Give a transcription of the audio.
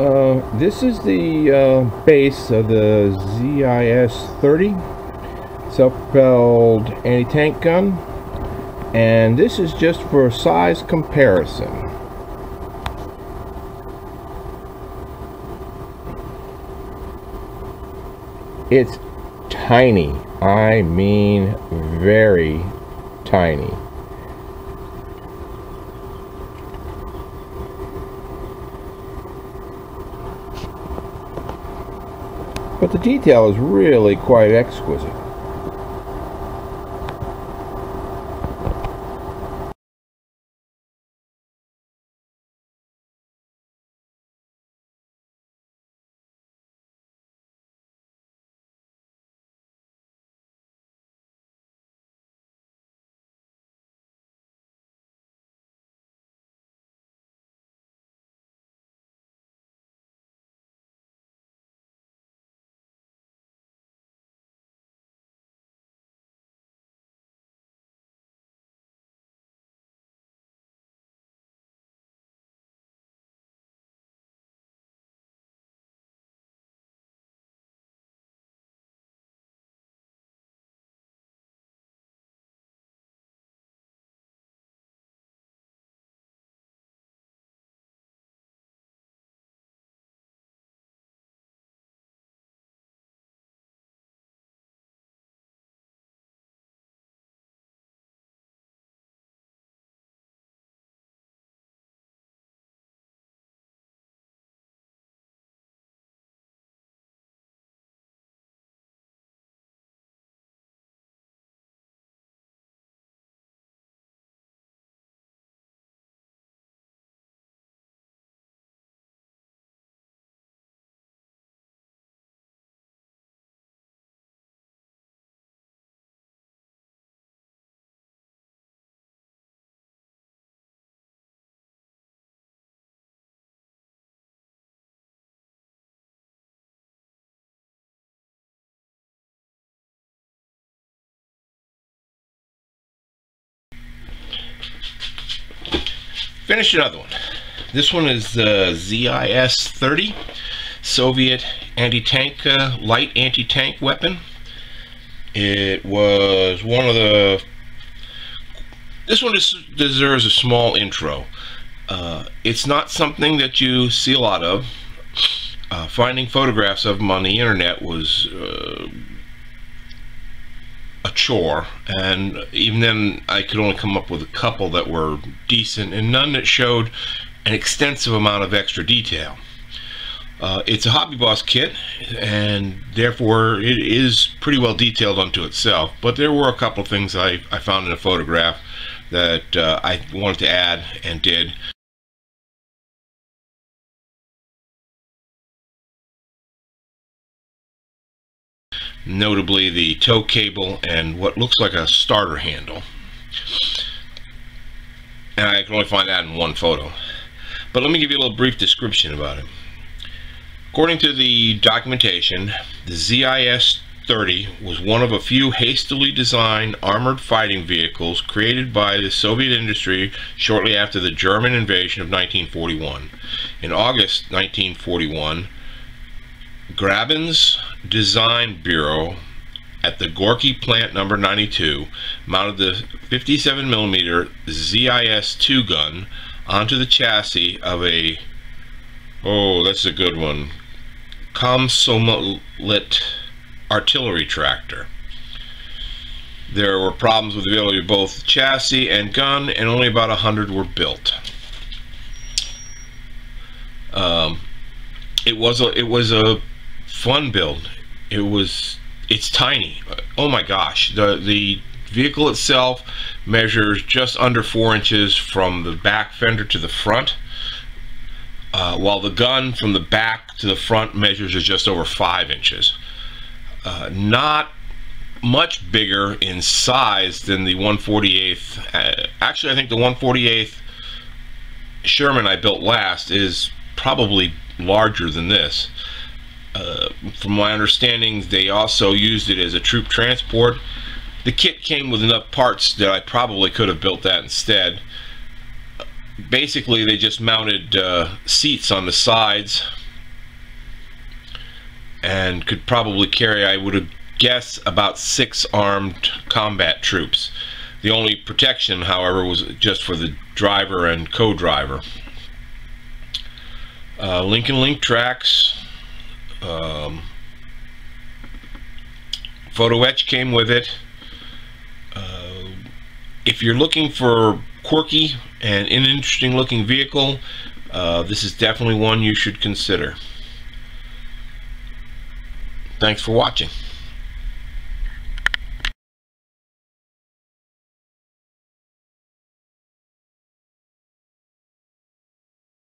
Uh, this is the uh, base of the ZIS-30 self-propelled anti-tank gun and this is just for size comparison. It's tiny. I mean very tiny. But the detail is really quite exquisite. Finish another one. This one is the ZIS-30 Soviet anti-tank, uh, light anti-tank weapon. It was one of the... This one deserves a small intro. Uh, it's not something that you see a lot of. Uh, finding photographs of them on the internet was uh, a chore and even then I could only come up with a couple that were decent and none that showed an extensive amount of extra detail. Uh, it's a Hobby Boss kit and therefore it is pretty well detailed unto itself but there were a couple things I, I found in a photograph that uh, I wanted to add and did. Notably the tow cable and what looks like a starter handle. And I can only find that in one photo. But let me give you a little brief description about it. According to the documentation, the ZIS-30 was one of a few hastily designed armored fighting vehicles created by the Soviet industry shortly after the German invasion of 1941. In August 1941, Grabin's Design Bureau at the Gorky plant number 92 mounted the 57 millimeter ZIS-2 gun onto the chassis of a oh that's a good one Komsomolets artillery tractor. There were problems with the ability of both chassis and gun and only about 100 were built. Um, it was a it was a fun build. It was, it's tiny. Oh my gosh. The, the vehicle itself measures just under four inches from the back fender to the front. Uh, while the gun from the back to the front measures is just over five inches. Uh, not much bigger in size than the 148th. Uh, actually, I think the 148th Sherman I built last is probably larger than this. Uh, from my understanding, they also used it as a troop transport. The kit came with enough parts that I probably could have built that instead. Basically, they just mounted uh, seats on the sides and could probably carry, I would guess, about six armed combat troops. The only protection, however, was just for the driver and co-driver. Uh, Link and Length tracks. Um, photo etch came with it. Uh, if you're looking for quirky and an interesting looking vehicle, uh, this is definitely one you should consider. Thanks for watching.